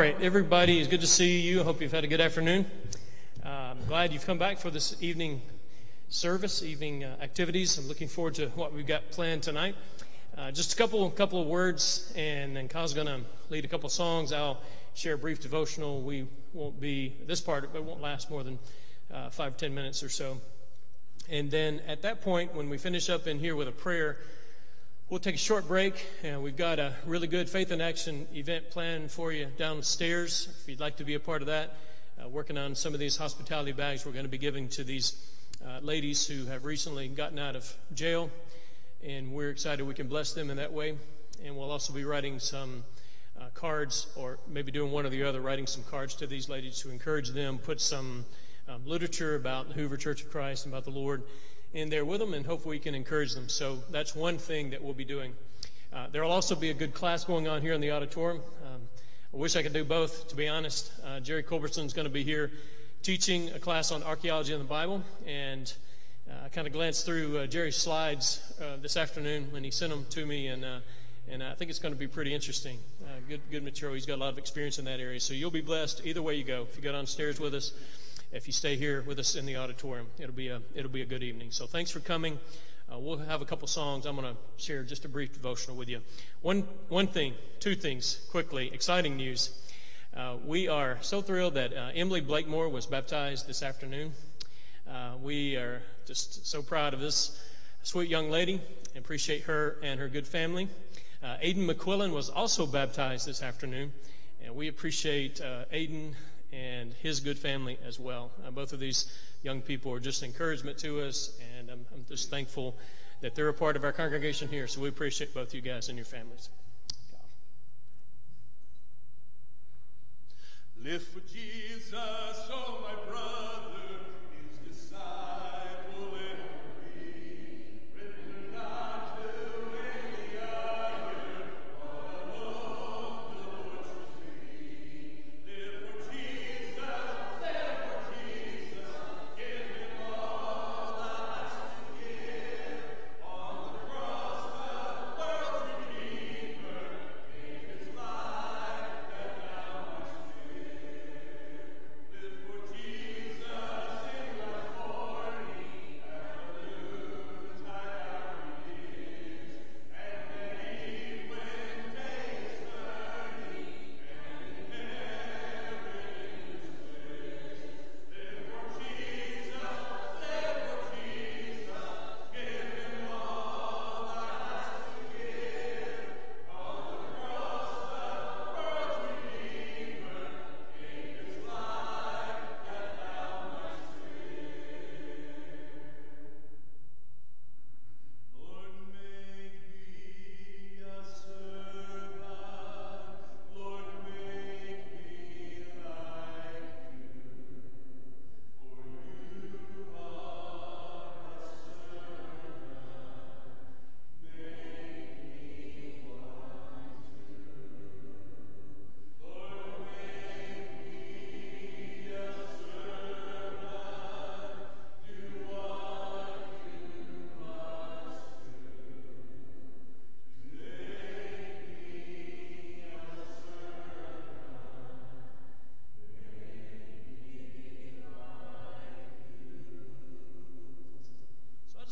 Right, everybody, it's good to see you. I hope you've had a good afternoon. Uh, I'm glad you've come back for this evening service, evening uh, activities. I'm looking forward to what we've got planned tonight. Uh, just a couple, couple of words, and then Kyle's going to lead a couple songs. I'll share a brief devotional. We won't be this part, but it won't last more than uh, five, ten minutes or so. And then at that point, when we finish up in here with a prayer, We'll take a short break, and we've got a really good Faith in Action event planned for you downstairs. If you'd like to be a part of that, uh, working on some of these hospitality bags we're going to be giving to these uh, ladies who have recently gotten out of jail, and we're excited we can bless them in that way. And we'll also be writing some uh, cards, or maybe doing one or the other, writing some cards to these ladies to encourage them, put some um, literature about the Hoover Church of Christ and about the Lord in there with them, and hopefully we can encourage them. So that's one thing that we'll be doing. Uh, there will also be a good class going on here in the auditorium. Um, I wish I could do both, to be honest. Uh, Jerry Culbertson is going to be here teaching a class on archaeology in the Bible, and uh, I kind of glanced through uh, Jerry's slides uh, this afternoon when he sent them to me, and uh, and I think it's going to be pretty interesting. good good material. He's got a lot of experience in that area, so you'll be blessed either way you go. If you go downstairs with us if you stay here with us in the auditorium. It'll be a, it'll be a good evening. So thanks for coming. Uh, we'll have a couple songs. I'm going to share just a brief devotional with you. One, one thing, two things quickly, exciting news. Uh, we are so thrilled that uh, Emily Blakemore was baptized this afternoon. Uh, we are just so proud of this sweet young lady and appreciate her and her good family. Uh, Aiden McQuillan was also baptized this afternoon, and we appreciate uh, Aiden and his good family as well. Uh, both of these young people are just encouragement to us, and I'm, I'm, just thankful that they're a part of our congregation here. So we appreciate both you guys and your families. Live for Jesus, oh my brother.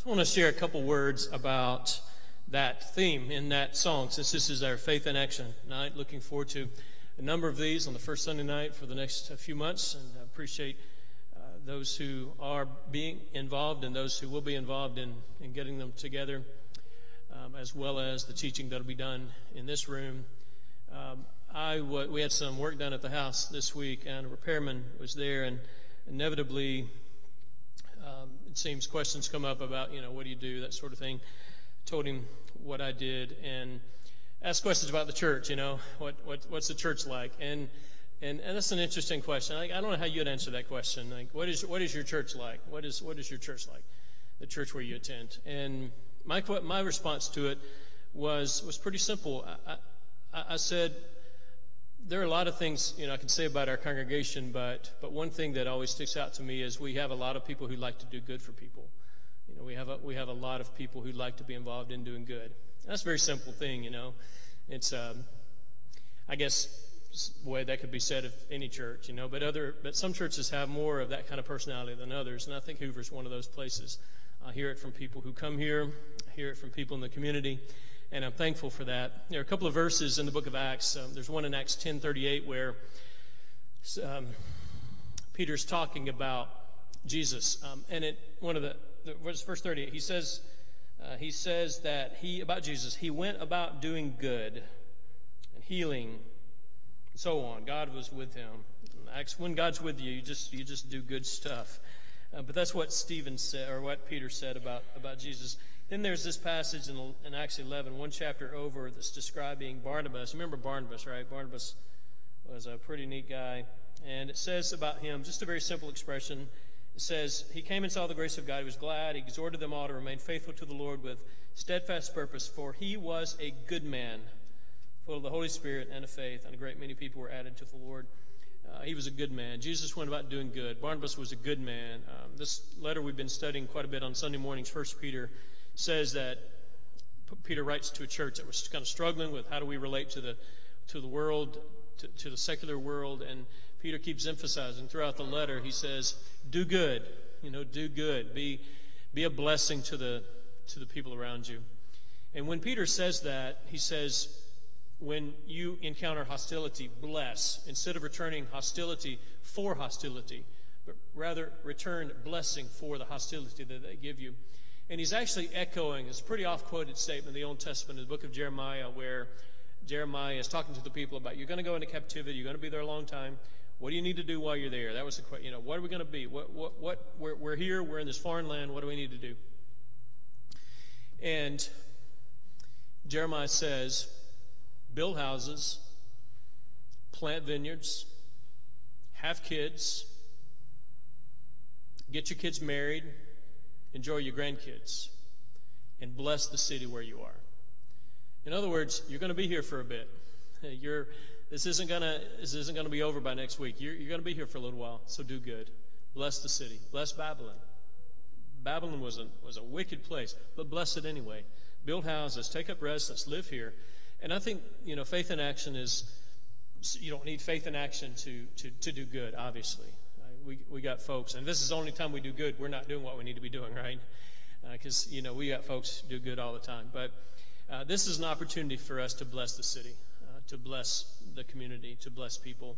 Want to share a couple words about that theme in that song, since this is our Faith in Action night. Looking forward to a number of these on the first Sunday night for the next few months, and I appreciate uh, those who are being involved and those who will be involved in, in getting them together, um, as well as the teaching that will be done in this room. Um, I w- we had some work done at the house this week, and a repairman was there, and inevitably seems questions come up about, you know, what do you do, that sort of thing. Told him what I did and asked questions about the church, you know, what, what what's the church like? And and, and that's an interesting question. I, I don't know how you'd answer that question. Like, what is what is your church like? What is what is your church like? The church where you attend. And my my response to it was was pretty simple. I, I, I said, there are a lot of things you know I can say about our congregation, but but one thing that always sticks out to me is we have a lot of people who like to do good for people. You know, we have a, we have a lot of people who like to be involved in doing good. That's a very simple thing, you know. It's um, I guess way that could be said of any church, you know. But other, but some churches have more of that kind of personality than others, and I think Hoover's one of those places. I hear it from people who come here, I hear it from people in the community, and I'm thankful for that. There are a couple of verses in the book of Acts. Um, there's one in Acts 10:38 where um, Peter's talking about Jesus, um, and it one of the, the verse 38 he says uh, he says that he about Jesus he went about doing good and healing and so on. God was with him. Acts, when God's with you, you just you just do good stuff. Uh, but that's what Stephen said, or what Peter said about, about Jesus. Then there's this passage in, in Acts 11, one chapter over, that's describing Barnabas. Remember Barnabas, right? Barnabas was a pretty neat guy. And it says about him, just a very simple expression. It says, He came and saw the grace of God. He was glad. He exhorted them all to remain faithful to the Lord with steadfast purpose, for he was a good man, full of the Holy Spirit and of faith, and a great many people were added to the Lord. Uh, he was a good man. Jesus went about doing good. Barnabas was a good man. Um, this letter we've been studying quite a bit on Sunday mornings, First Peter, says that Peter writes to a church that was kind of struggling with how do we relate to the to the world, to, to the secular world, and Peter keeps emphasizing throughout the letter. He says, "Do good. You know, do good. Be be a blessing to the to the people around you." And when Peter says that, he says, when you encounter hostility, bless. Instead of returning hostility for hostility, but rather return blessing for the hostility that they give you. And he's actually echoing, a pretty oft quoted statement in the Old Testament, in the book of Jeremiah, where Jeremiah is talking to the people about you're going to go into captivity, you're going to be there a long time. What do you need to do while you're there? That was the question. You know, what are we going to be? What, what, what, we're, we're here, we're in this foreign land, what do we need to do? And Jeremiah says, build houses, plant vineyards, have kids, get your kids married, enjoy your grandkids, and bless the city where you are. In other words, you're going to be here for a bit. You're, this isn't going to this isn't going to be over by next week. You're, you're going to be here for a little while, so do good. Bless the city. Bless Babylon. Babylon was a, was a wicked place, but bless it anyway. Build houses, take up residence, live here, and I think, you know, faith in action is, you don't need faith in action to, to, to do good, obviously. Uh, we, we got folks, and this is the only time we do good, we're not doing what we need to be doing, right? Because, uh, you know, we got folks do good all the time. But uh, this is an opportunity for us to bless the city, uh, to bless the community, to bless people.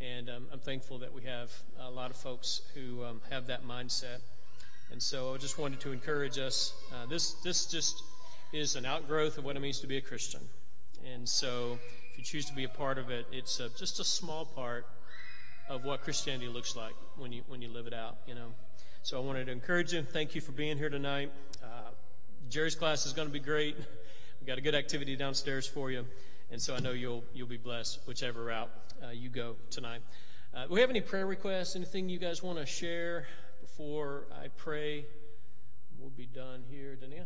And um, I'm thankful that we have a lot of folks who um, have that mindset. And so I just wanted to encourage us. Uh, this, this just is an outgrowth of what it means to be a Christian. And so, if you choose to be a part of it, it's a, just a small part of what Christianity looks like when you when you live it out. You know. So I wanted to encourage you. Thank you for being here tonight. Uh, Jerry's class is going to be great. We've got a good activity downstairs for you, and so I know you'll you'll be blessed whichever route uh, you go tonight. Uh, do we have any prayer requests? Anything you guys want to share before I pray? We'll be done here, Dania.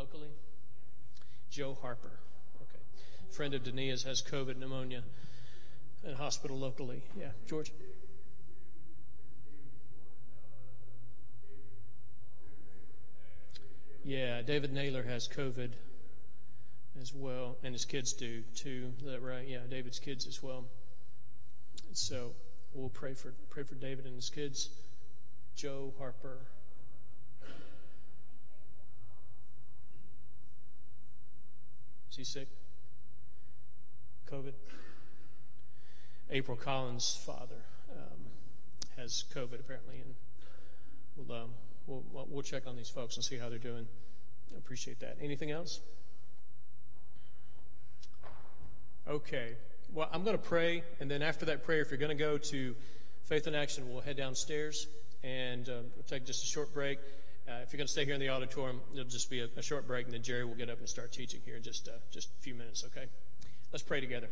Locally? Joe Harper. Okay. Friend of Dania's has COVID pneumonia in hospital locally. Yeah, George. Yeah, David Naylor has COVID as well, and his kids do too. Is that right? Yeah, David's kids as well. So we'll pray for pray for David and his kids. Joe Harper. Is he sick? COVID? April Collins' father um, has COVID apparently, and we'll, um, we'll, we'll check on these folks and see how they're doing. I appreciate that. Anything else? Okay. Well, I'm going to pray, and then after that prayer, if you're going to go to Faith in Action, we'll head downstairs and uh, we'll take just a short break. Uh, if you're going to stay here in the auditorium, it'll just be a, a, short break, and then Jerry will get up and start teaching here in just, uh, just a few minutes, okay? Let's pray together.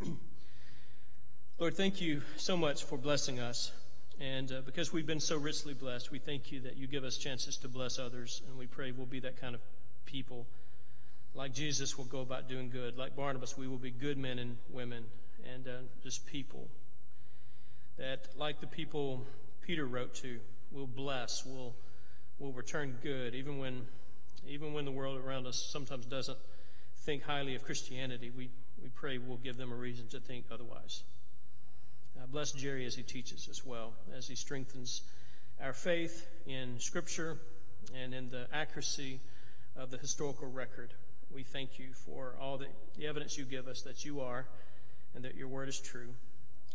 Lord, thank you so much for blessing us. And uh, because we've been so richly blessed, we thank you that you give us chances to bless others. And we pray we'll be that kind of people. Like Jesus, we'll go about doing good. Like Barnabas, we will be good men and women and uh, just people. That, like the people Peter wrote to, we'll bless, we'll will return good, even when, even when the world around us sometimes doesn't think highly of Christianity. We, we pray we'll give them a reason to think otherwise. Uh, bless Jerry as he teaches as well, as he strengthens our faith in Scripture and in the accuracy of the historical record. We thank you for all the, the evidence you give us that you are and that your word is true.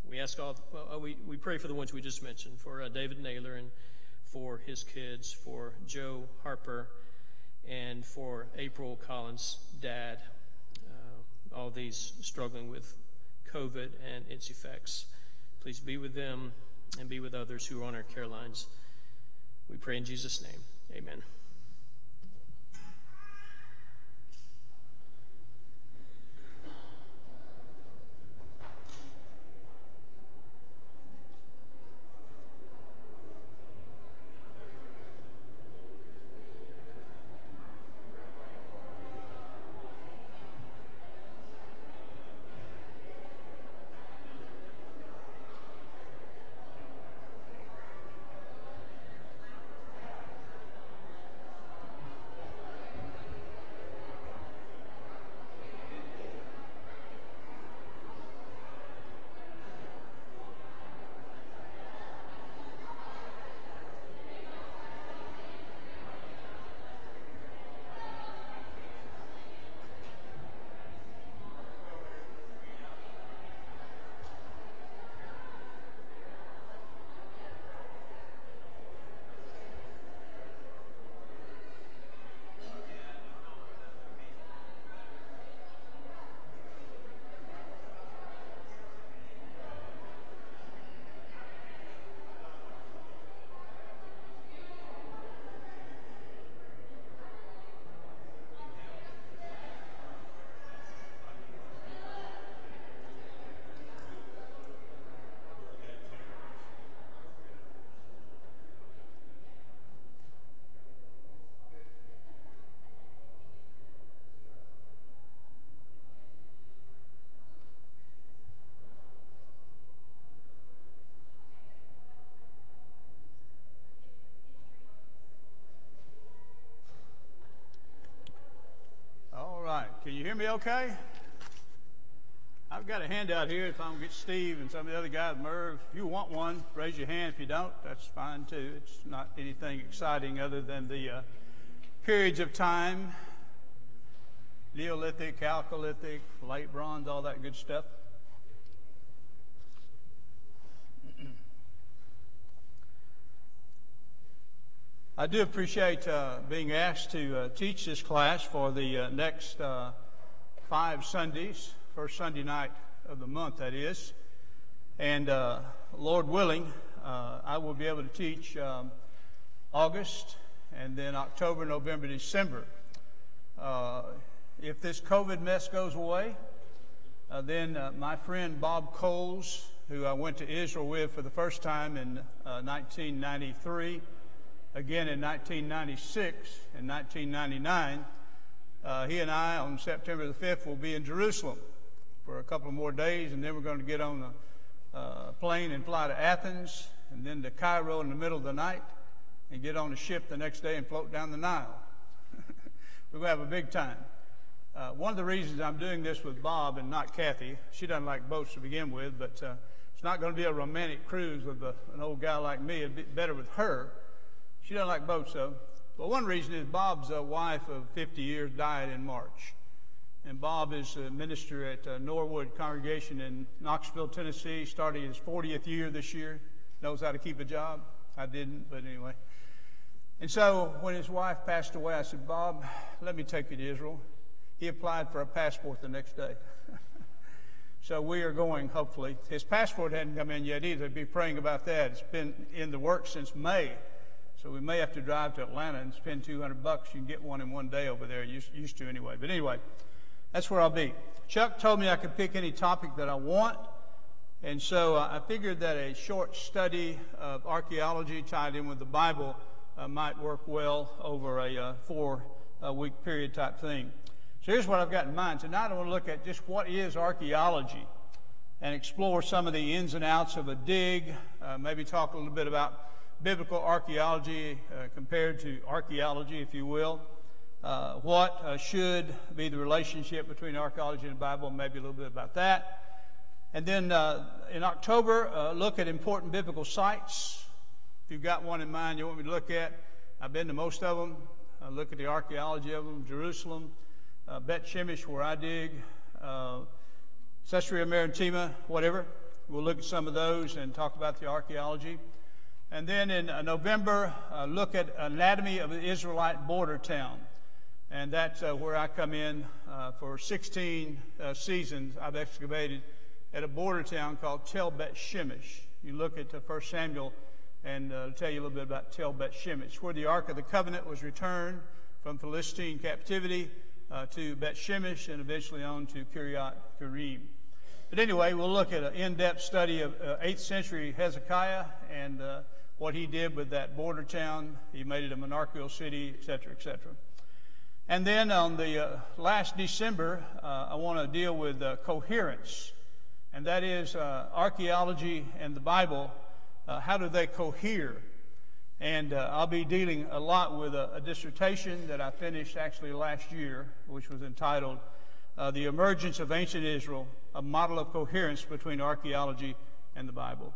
We ask all, well, we, we pray for the ones we just mentioned, for uh, David Naylor and for his kids, for Joe Harper, and for April Collins' dad. Uh, all these struggling with COVID and its effects. Please be with them and be with others who are on our care lines. We pray in Jesus' name. Amen. Hear me okay? I've got a handout here if I don't get Steve and some of the other guys, Merv. If you want one, raise your hand. If you don't, that's fine too. It's not anything exciting other than the uh, periods of time Neolithic, Chalcolithic, late bronze, all that good stuff. I do appreciate uh, being asked to uh, teach this class for the uh, next uh, five Sundays, first Sunday night of the month, that is. And uh, Lord willing, uh, I will be able to teach um, August and then October, November, December. if this COVID mess goes away, then my friend Bob Coles, who I went to Israel with for the first time in 1993, again in 1996 and 1999, uh, he and I on September the 5th will be in Jerusalem for a couple more days, and then we're going to get on a uh, plane and fly to Athens, and then to Cairo in the middle of the night, and get on a ship the next day and float down the Nile. we're going to have a big time. Uh, one of the reasons I'm doing this with Bob and not Kathy, she doesn't like boats to begin with, but uh, it's not going to be a romantic cruise with a, an old guy like me. It'd be better with her. She doesn't like boats, though. But one reason is Bob's uh, wife of 50 years died in March. And Bob is a minister at uh, Norwood Congregation in Knoxville, Tennessee, starting his 40th year this year. Knows how to keep a job. I didn't, but anyway. And so when his wife passed away, I said, Bob, let me take you to Israel. He applied for a passport the next day. so we are going, hopefully. His passport hadn't come in yet either. Be praying about that. It's been in the works since May. So we may have to drive to Atlanta and spend 200 bucks. You can get one in one day over there, used, used to anyway. But anyway, that's where I'll be. Chuck told me I could pick any topic that I want. And so uh, I figured that a short study of archaeology tied in with the Bible uh, might work well over a uh, four uh, week period type thing. So here's what I've got in mind. Tonight I want to look at just what is archaeology and explore some of the ins and outs of a dig, uh, maybe talk a little bit about biblical archaeology uh, compared to archaeology, if you will. Uh, what uh, should be the relationship between archaeology and the Bible, maybe a little bit about that. And then uh, in October, uh, look at important biblical sites. If you've got one in mind you want me to look at, I've been to most of them. I look at the archaeology of them Jerusalem, uh, Bet Shemesh, where I dig, uh, Caesarea Maritima, whatever. We'll look at some of those and talk about the archaeology. And then in uh, November, uh, look at anatomy of the Israelite border town. And that's uh, where I come in. Uh, for 16 uh, seasons, I've excavated at a border town called Tel Bet Shemesh. You look at 1 Samuel and uh, tell you a little bit about Tel Bet Shemesh, where the Ark of the Covenant was returned from Philistine captivity to Bet Shemesh and eventually on to Kiryat Jearim. But anyway, we'll look at an in-depth study of uh, 8th century Hezekiah and uh, what he did with that border town. He made it a monarchical city, etc., etc. And then on the uh, last December, uh, I want to deal with uh, coherence, and that is uh, archaeology and the Bible. how do they cohere? And I'll be dealing a lot with a, a dissertation that I finished actually last year, which was entitled uh, the emergence of ancient Israel, a model of coherence between archaeology and the Bible.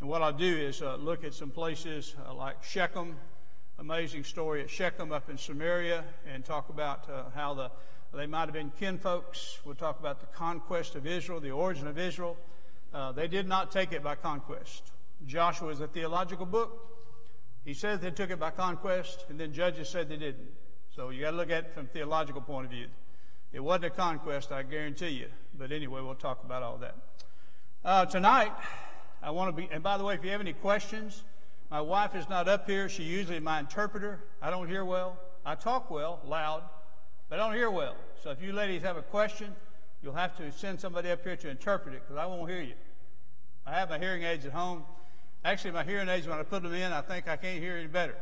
And what I'll do is uh, look at some places uh, like Shechem, amazing story at Shechem up in Samaria, and talk about uh, how the, they might have been kinfolks. We'll talk about the conquest of Israel, the origin of Israel. Uh, they did not take it by conquest. Joshua is a theological book. He says they took it by conquest, and then Judges said they didn't. So you got to look at it from theological point of view. It wasn't a conquest, I guarantee you. But anyway, we'll talk about all that. Uh, tonight, I want to be, and by the way, if you have any questions, my wife is not up here. She usually my interpreter. I don't hear well. I talk well, loud, but I don't hear well. So if you ladies have a question, you'll have to send somebody up here to interpret it because I won't hear you. I have my hearing aids at home. Actually, my hearing aids, when I put them in, I think I can't hear any better.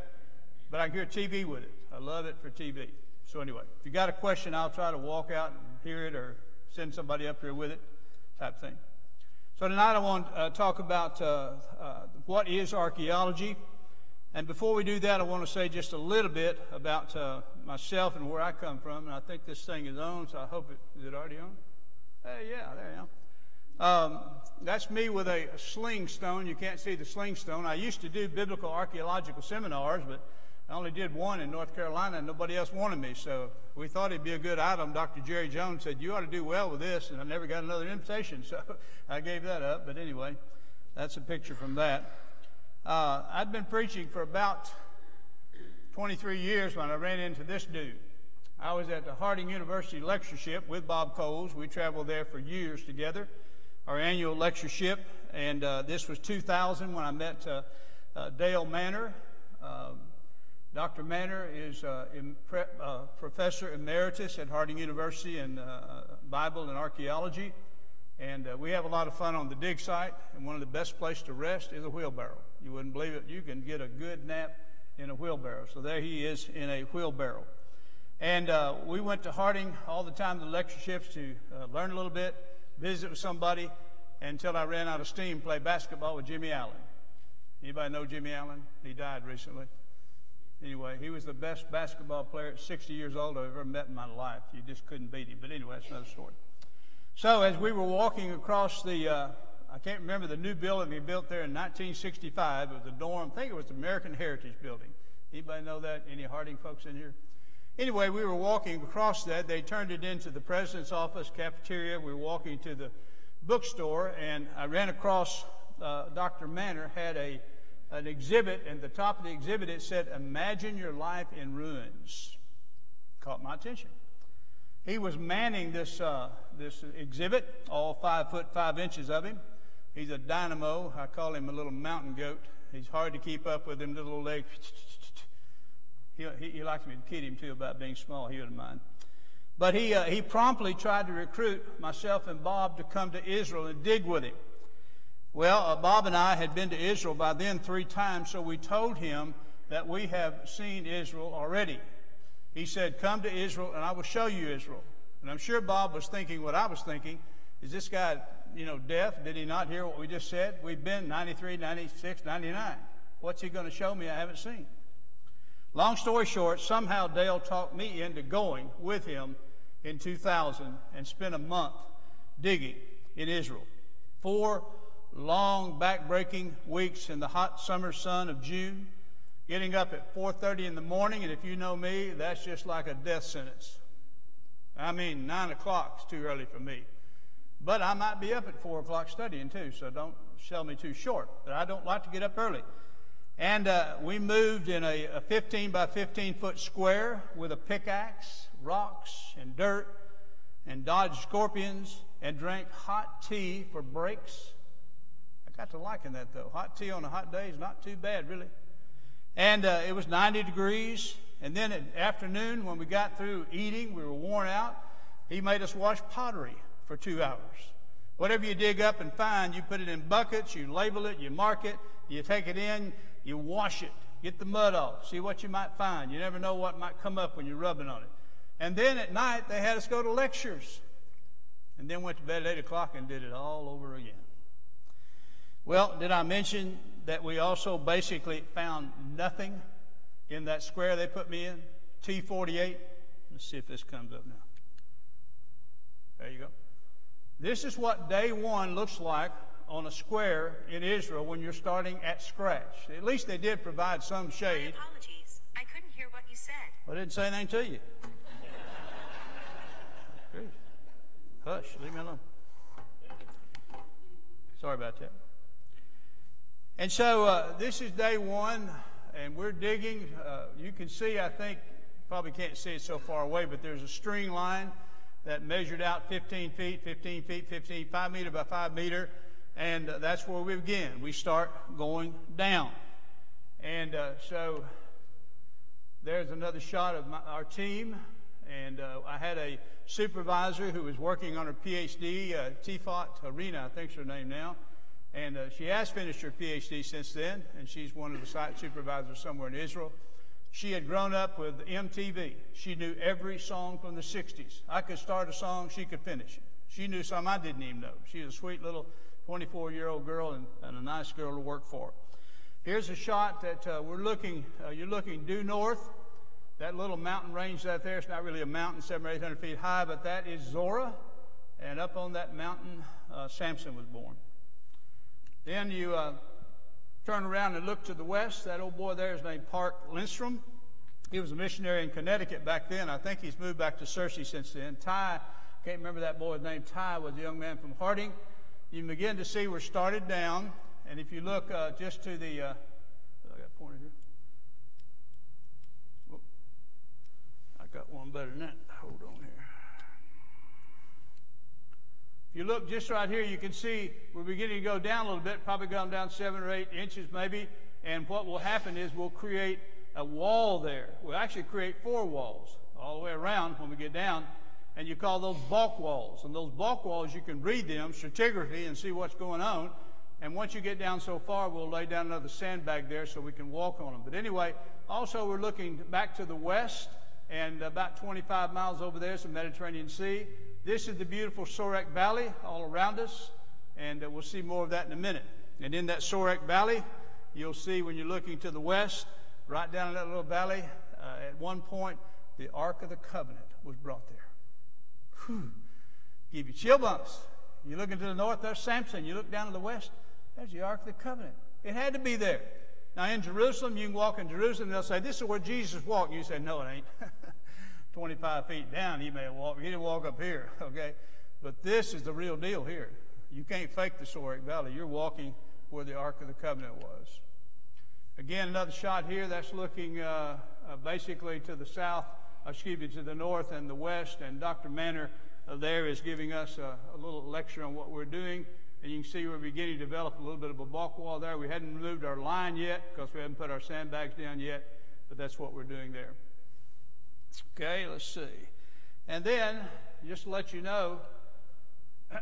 But I can hear TV with it. I love it for TV. So anyway, if you got a question, I'll try to walk out and hear it or send somebody up here with it, type thing. So tonight I want to uh, talk about uh, uh, what is archaeology. And before we do that, I want to say just a little bit about uh, myself and where I come from. And I think this thing is on, so I hope it is it already on. Hey, yeah, there you go. Um, that's me with a sling stone. You can't see the sling stone. I used to do biblical archaeological seminars, but I only did one in North Carolina, and nobody else wanted me. So we thought it'd be a good item. Dr. Jerry Jones said, You ought to do well with this, and I never got another invitation. So I gave that up. But anyway, that's a picture from that. Uh, I'd been preaching for about 23 years when I ran into this dude. I was at the Harding University lectureship with Bob Coles. We traveled there for years together, our annual lectureship. And uh, this was 2000 when I met uh, uh Dale Manor. Dr. Manor is uh, pre- uh, professor emeritus at Harding University in uh, Bible and archaeology. And uh, we have a lot of fun on the dig site, and one of the best places to rest is a wheelbarrow. You wouldn't believe it. You can get a good nap in a wheelbarrow. So there he is in a wheelbarrow. And uh, we went to Harding all the time, the lectureships, to uh, learn a little bit, visit with somebody, until I ran out of steam, play basketball with Jimmy Allen. Anybody know Jimmy Allen? He died recently. Anyway, he was the best basketball player at 60 years old I've ever met in my life. You just couldn't beat him. But anyway, that's another story. So as we were walking across the, uh, I can't remember the new building they built there in 1965. It was a dorm. I think it was the American Heritage Building. Anybody know that? Any Harding folks in here? Anyway, we were walking across that. They turned it into the president's office, cafeteria. We were walking to the bookstore, and I ran across uh, Dr. Manor had a an exhibit, and the top of the exhibit it said, Imagine your life in ruins. Caught my attention. He was manning this, uh, this exhibit, all five foot five inches of him. He's a dynamo. I call him a little mountain goat. He's hard to keep up with him, little legs. He, he, he likes me to kid him too about being small. He wouldn't mind. But he, uh, he promptly tried to recruit myself and Bob to come to Israel and dig with him. Well, uh, Bob and I had been to Israel by then three times, so we told him that we have seen Israel already. He said, Come to Israel and I will show you Israel. And I'm sure Bob was thinking what I was thinking. Is this guy, you know, deaf? Did he not hear what we just said? We've been 93, 96, 99. What's he going to show me I haven't seen? Long story short, somehow Dale talked me into going with him in 2000 and spent a month digging in Israel. Four long back-breaking weeks in the hot summer sun of June, getting up at 4:30 in the morning, and if you know me, that's just like a death sentence. I mean, nine o'clock's too early for me. But I might be up at four o'clock studying too, so don't sell me too short. But I don't like to get up early. And uh, we moved in a, a 15 by 15 foot square with a pickaxe, rocks, and dirt, and dodged scorpions, and drank hot tea for breaks. Got to liking that though. Hot tea on a hot day is not too bad, really. And uh, it was 90 degrees. And then at afternoon, when we got through eating, we were worn out. He made us wash pottery for two hours. Whatever you dig up and find, you put it in buckets, you label it, you mark it, you take it in, you wash it, get the mud off, see what you might find. You never know what might come up when you're rubbing on it. And then at night, they had us go to lectures. And then went to bed at 8 o'clock and did it all over again. Well, did I mention that we also basically found nothing in that square they put me in? T48. Let's see if this comes up now. There you go. This is what day one looks like on a square in Israel when you're starting at scratch. At least they did provide some shade. My apologies. I couldn't hear what you said. I didn't say anything to you. Hush, leave me alone. Sorry about that. And so uh, this is day one, and we're digging. Uh, you can see, I think, probably can't see it so far away, but there's a string line that measured out 15 feet, 15 feet, 15, 5 meter by 5 meter, and uh, that's where we begin. We start going down. And uh, so there's another shot of my, our team, and uh, I had a supervisor who was working on her PhD, uh, Tifat Arena, I think's her name now. And uh, she has finished her PhD since then, and she's one of the site supervisors somewhere in Israel. She had grown up with MTV. She knew every song from the 60s. I could start a song, she could finish it. She knew some I didn't even know. She was a sweet little 24 year old girl and, and, a nice girl to work for. Here's a shot that uh, we're looking, uh, you're looking due north. That little mountain range out there, it's not really a mountain, seven or eight hundred feet high, but that is Zora. And up on that mountain, uh, Samson was born. Then you uh, turn around and look to the west. That old boy there is named Park Lindstrom. He was a missionary in Connecticut back then. I think he's moved back to Searcy since then. Ty, can't remember that boy's name. Ty was a young man from Harding. You can begin to see we're started down. And if you look uh, just to the, uh, I got pointed here. Oh, I got one better than that. Hold on here. If you look just right here, you can see we're beginning to go down a little bit, probably gone down seven or eight inches maybe. And what will happen is we'll create a wall there. We'll actually create four walls all the way around when we get down. And you call those balk walls. And those balk walls, you can read them, stratigraphy, and see what's going on. And once you get down so far, we'll lay down another sandbag there so we can walk on them. But anyway, also we're looking back to the west, and about 25 miles over there is the Mediterranean Sea. This is the beautiful Sorek Valley all around us, and uh, we'll see more of that in a minute. And in that Sorek Valley, you'll see when you're looking to the west, right down in that little valley, uh, at one point, the Ark of the Covenant was brought there. Whew. Give you chill bumps. You look into the north, there's Samson. You look down to the west, there's the Ark of the Covenant. It had to be there. Now in Jerusalem, you can walk in Jerusalem, and they'll say, This is where Jesus walked. You say, No, it ain't. 25 feet down, he may have walked. He didn't walk up here, okay? But this is the real deal here. You can't fake the Sorek Valley. You're walking where the Ark of the Covenant was. Again, another shot here. That's looking uh, uh, basically to the south, excuse me, to the north and the west. And Dr. Manor uh, there is giving us a, a, little lecture on what we're doing. And you can see we're beginning to develop a little bit of a balk wall there. We hadn't moved our line yet because we haven't put our sandbags down yet, but that's what we're doing there. Okay, let's see. And then, just to let you know,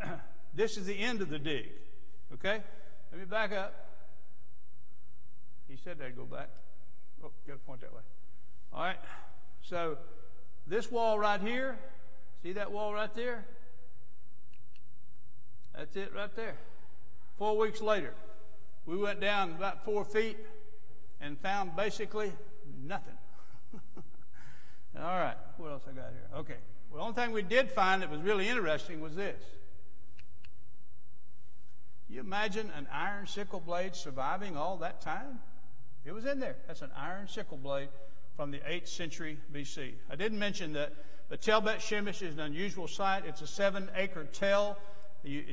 this is the end of the dig. Okay? Let me back up. He said that'd go back. Oh, got to point that way. All right. So, this wall right here, see that wall right there? That's it right there. Four weeks later, we went down about four feet and found basically nothing. All right, what else I got here? Okay. Well, the only thing we did find that was really interesting was this. You imagine an iron sickle blade surviving all that time? It was in there. That's an iron sickle blade from the 8th century BC. I didn't mention that the Tel Bet Shemesh is an unusual site. It's a seven acre tell.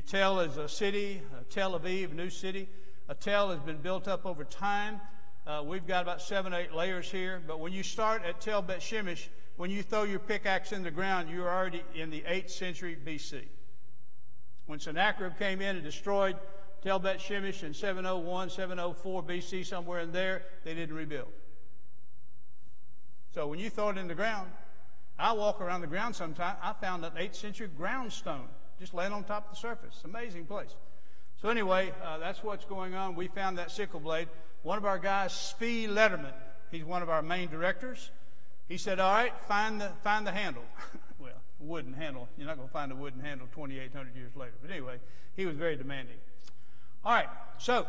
Tel is a city, Tel Aviv, new city. A tell has been built up over time. Uh, we've got about seven, eight layers here. But when you start at Tel Bet Shemesh, when you throw your pickaxe in the ground, you're already in the 8th century BC. When Sennacherib came in and destroyed Tel Bet Shemesh in 701, 704 BC, somewhere in there, they didn't rebuild. So when you throw it in the ground, I walk around the ground sometimes. I found an 8th century ground stone just laying on top of the surface. Amazing place. So anyway, uh, that's what's going on. We found that sickle blade. One of our guys, Zvi Lederman, he's one of our main directors. He said, "All right, find the find the handle." well, wooden handle. You're not going to find a wooden handle 2,800 years later. But anyway, he was very demanding. All right, so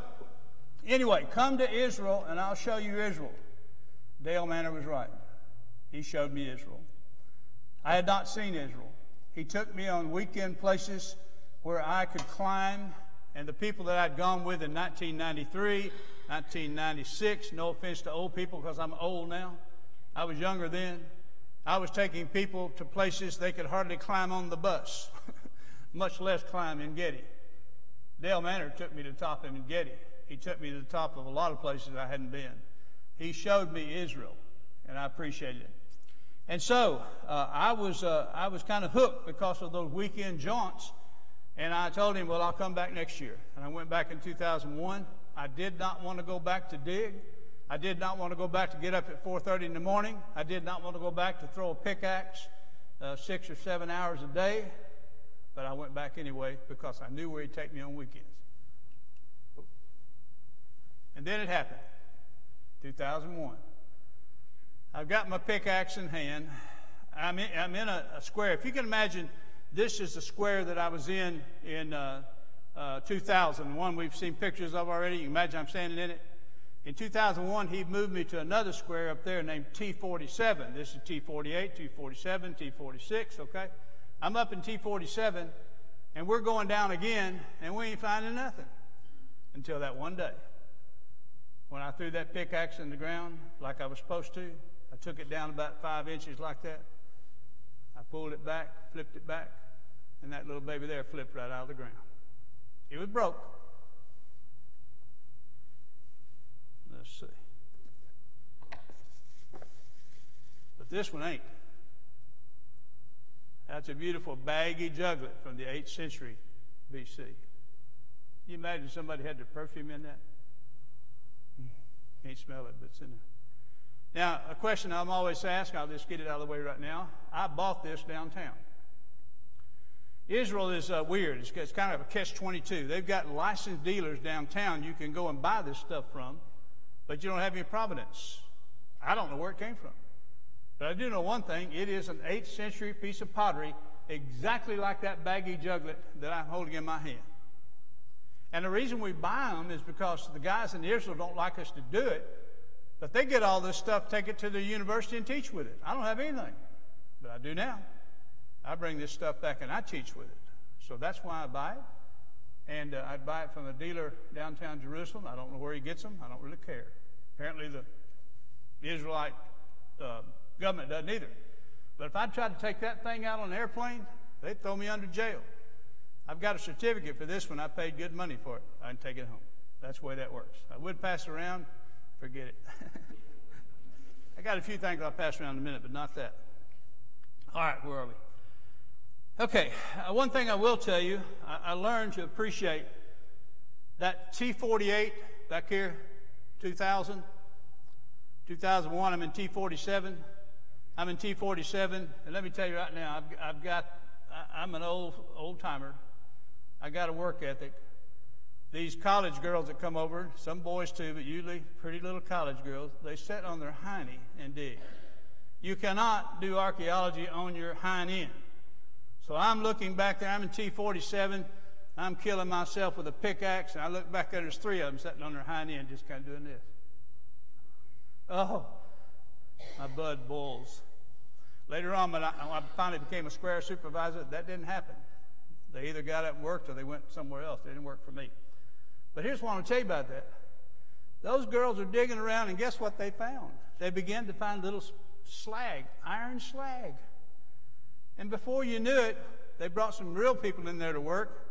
anyway, come to Israel, and I'll show you Israel. Dale Manor was right. He showed me Israel. I had not seen Israel. He took me on weekend places where I could climb, and the people that I'd gone with in 1993, 1996, no offense to old people because I'm old now, I was younger then. I was taking people to places they could hardly climb on the bus, much less climb Ein Gedi. Dale Manor took me to top of Gedi. He took me to the top of a lot of places I hadn't been. He showed me Israel, and I appreciated it. And so uh, I was, uh, I was kind of hooked because of those weekend jaunts. And I told him, well, I'll come back next year. And I went back in 2001. I did not want to go back to dig. I did not want to go back to get up at 4.30 in the morning. I did not want to go back to throw a pickaxe uh, six or seven hours a day. But I went back anyway because I knew where he'd take me on weekends. And then it happened, 2001. I've got my pickaxe in hand. I'm in, I'm in a, a, square. If you can imagine, this is the square that I was in in uh, uh, 2001. We've seen pictures of already. You imagine I'm standing in it. In 2001, he moved me to another square up there named T47. This is T48, T47, T46, okay? I'm up in T47, and we're going down again, and we ain't finding nothing until that one day when I threw that pickaxe in the ground like I was supposed to. I took it down about five inches like that. I pulled it back, flipped it back, and that little baby there flipped right out of the ground. It was broke. Let's see. But this one ain't. That's a beautiful baggy juglet from the 8th century BC. You imagine somebody had the perfume in that? Can't smell it, but it's in there. Now, a question I'm always asked, I'll just get it out of the way right now. I bought this downtown. Israel is uh, weird. It's, it's, kind of a catch 22. They've got licensed dealers downtown you can go and buy this stuff from, but you don't have any provenance. I don't know where it came from. But I do know one thing it is an 8th century piece of pottery, exactly like that baggy juglet that I'm holding in my hand. And the reason we buy them is because the guys in Israel don't like us to do it, but they get all this stuff, take it to the university, and teach with it. I don't have anything, but I do now. I bring this stuff back and I teach with it. So that's why I buy it. And uh, I buy it from a dealer downtown Jerusalem. I don't know where he gets them. I don't really care. Apparently, the Israelite uh, government doesn't either. But if I tried to take that thing out on an airplane, they'd throw me under jail. I've got a certificate for this one. I paid good money for it. I can take it home. That's the way that works. I would pass it around. Forget it. I got a few things I'll pass around in a minute, but not that. All right, where are we? Okay, uh, one thing I will tell you, I, I learned to appreciate that T48 back here, 2000, 2001, I'm in T47. I'm in T47, and let me tell you right now, I've, I've got, I, I'm an old old timer. I got a work ethic. These college girls that come over, some boys too, but usually pretty little college girls, they sit on their hiney and dig. You cannot do archaeology on your hind end. So I'm looking back there, I'm in T47, I'm killing myself with a pickaxe, and I look back there, there's three of them sitting on their hind end just kind of doing this. Oh, my blood boils. Later on, when I, when I finally became a square supervisor, that didn't happen. They either got up and worked or they went somewhere else. They didn't work for me. But here's what I want to tell you about that. Those girls are digging around, and guess what they found? They began to find little slag, iron slag. And before you knew it, they brought some real people in there to work,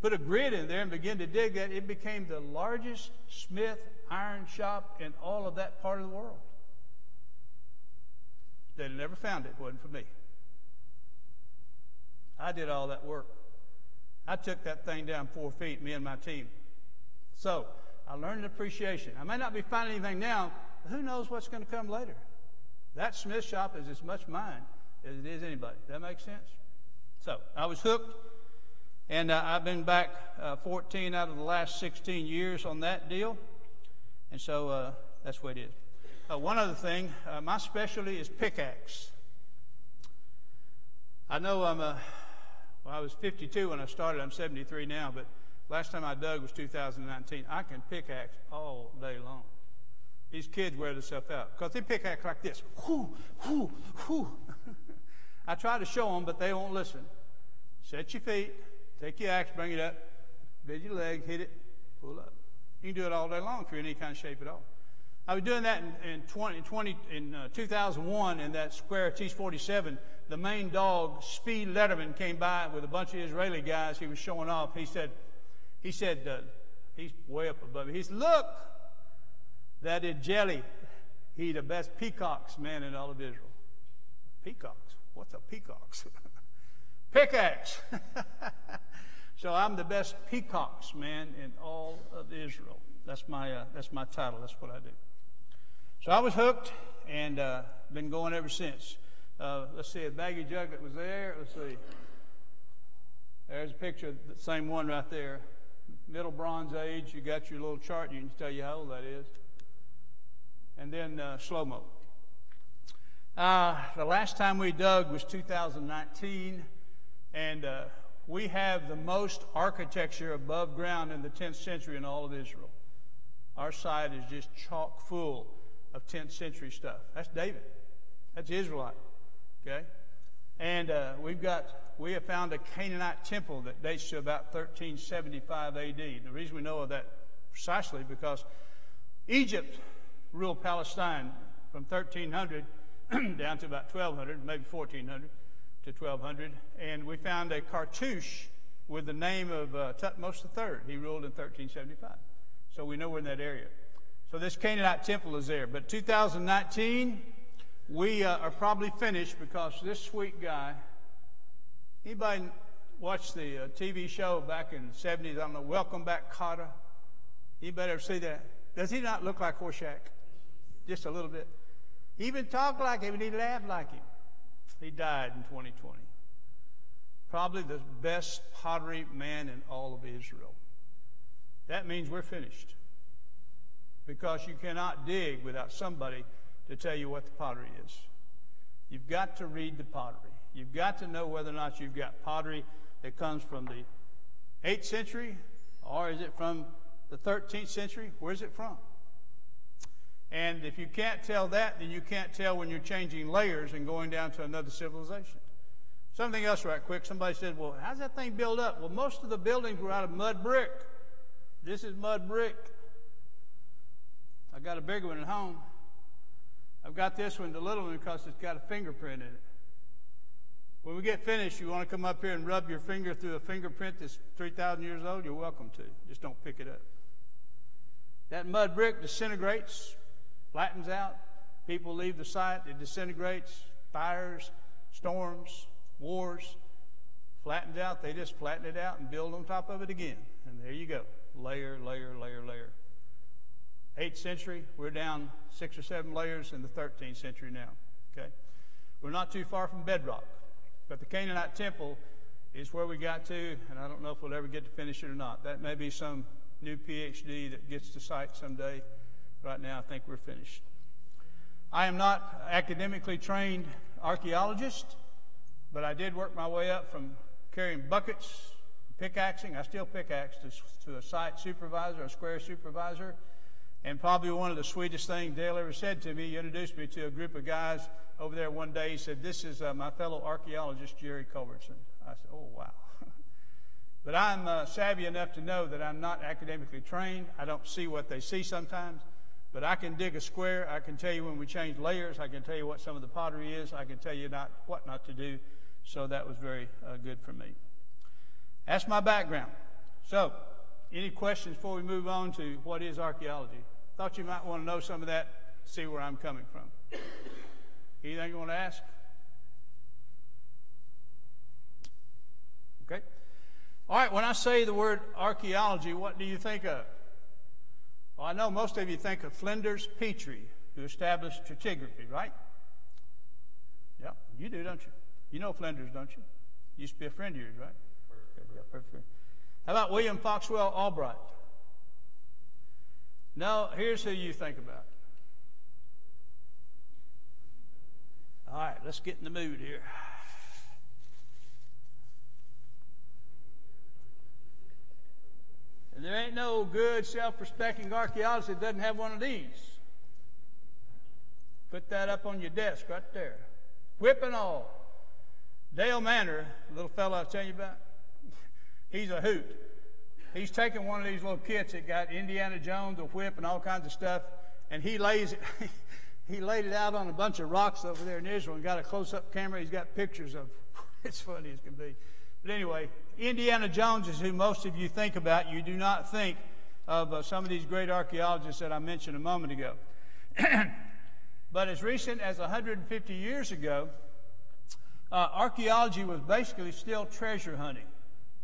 put a grid in there, and began to dig that. It became the largest Smith iron shop in all of that part of the world. They'd never found it, it wasn't for me. I did all that work. I took that thing down four feet, me and my team. So I learned an appreciation. I may not be finding anything now, but who knows what's going to come later? That Smith shop is as much mine as it is anybody. Does that make sense? So I was hooked, and uh, I've been back uh, 14 out of the last 16 years on that deal. And so uh, that's what it is. Uh, one other thing, uh, my specialty is pickaxe. I know I'm a, well, I was 52 when I started. I'm 73 now, but last time I dug was 2019. I can pickaxe all day long. These kids wear themselves out because they pickaxe like this. Whoo, whoo, whoo. I try to show them, but they won't listen. Set your feet, take your axe, bring it up, bend your leg, hit it, pull up. You can do it all day long if you're in any kind of shape at all. I was doing that in, in 20, 20 in uh, 2001 in that square T-47. The main dog, Zvi Lederman, came by with a bunch of Israeli guys. He was showing off. He said, he said, uh, he's way up above me. He said, look, that is jelly. He the best peacocks man in all of Israel. Peacocks? What's a peacocks? Pickaxe. so I'm the best peacocks man in all of Israel. That's my, uh, that's my title. That's what I do. So I was hooked and uh, been going ever since. Uh, let's see, a baggy jug that was there. Let's see. There's a picture, of the same one right there. Middle Bronze Age. You got your little chart. You can tell you how old that is. And then uh, slow mo. Uh, the last time we dug was 2019, and uh, we have the most architecture above ground in the 10th century in all of Israel. Our site is just chock full of 10th century stuff. That's David. That's Israelite. Okay? And uh, we've got, we have found a Canaanite temple that dates to about 1375 AD. The reason we know of that precisely because Egypt ruled Palestine from 1300 down to about 1200, maybe 1400 to 1200. And we found a cartouche with the name of uh, III. He ruled in 1375. So we know we're in that area. So this Canaanite temple is there. But 2019, we uh, are probably finished because this sweet guy, anybody watch the uh, TV show back in the 70s? I don't know, Welcome Back Kotter? Anybody ever see that? Does he not look like Horshack? Just a little bit. He even talked like him and he laughed like him. He died in 2020. Probably the best pottery man in all of Israel. That means we're finished because you cannot dig without somebody to tell you what the pottery is. You've got to read the pottery. You've got to know whether or not you've got pottery that comes from the 8th century or is it from the 13th century? Where's it from? And if you can't tell that, then you can't tell when you're changing layers and going down to another civilization. Something else, right quick. Somebody said, Well, how's that thing built up? Well, most of the buildings were out of mud brick. This is mud brick. I got a bigger one at home. I've got this one, the little one, because it's got a fingerprint in it. When we get finished, you want to come up here and rub your finger through a fingerprint that's 3,000 years old, you're welcome to. Just don't pick it up. That mud brick disintegrates, flattens out. People leave the site, it disintegrates. Fires, storms, wars, flattens out. They just flatten it out and build on top of it again. And there you go. Layer, layer, layer, layer. 8th century, we're down six or seven layers in the 13th century now. Okay? We're not too far from bedrock. But the Canaanite temple is where we got to, and I don't know if we'll ever get to finish it or not. That may be some new PhD that gets to site someday. Right now, I think we're finished. I am not academically trained archaeologist, but I did work my way up from carrying buckets, pickaxing. I still pickaxe to, to a site supervisor, a square supervisor, And probably one of the sweetest things Dale ever said to me, he introduced me to a group of guys over there one day. He said, This is uh, my fellow archaeologist, Jerry Culbertson. I said, Oh, wow. but I'm uh, savvy enough to know that I'm not academically trained. I don't see what they see sometimes. But I can dig a square. I can tell you when we change layers. I can tell you what some of the pottery is. I can tell you not what not to do. So that was very uh, good for me. That's my background. So, any questions before we move on to what is archaeology? Thought you might want to know some of that, see where I'm coming from. Anything you want to ask? Okay. All right, when I say the word archaeology, what do you think of? Well, I know most of you think of Flinders Petrie, who established stratigraphy, right? Yeah, you do, don't you? You know Flinders, don't you? Used to be a friend of yours, right? Yeah, perfect. How about William Foxwell Albright? Now, here's who you think about. All right, let's get in the mood here. And there ain't no good, self respecting archaeologist that doesn't have one of these. Put that up on your desk right there. Whip and all. Dale Manor, little fellow I was telling you about, he's a hoot. He's taken one of these little kits that got Indiana Jones, a whip, and all kinds of stuff, and he lays it. he laid it out on a bunch of rocks over there in Israel and got a close-up camera. He's got pictures of. it's funny as can be. But anyway, Indiana Jones is who most of you think about. You do not think of uh, some of these great archaeologists that I mentioned a moment ago. but as recent as 150 years ago, uh, archaeology was basically still treasure hunting.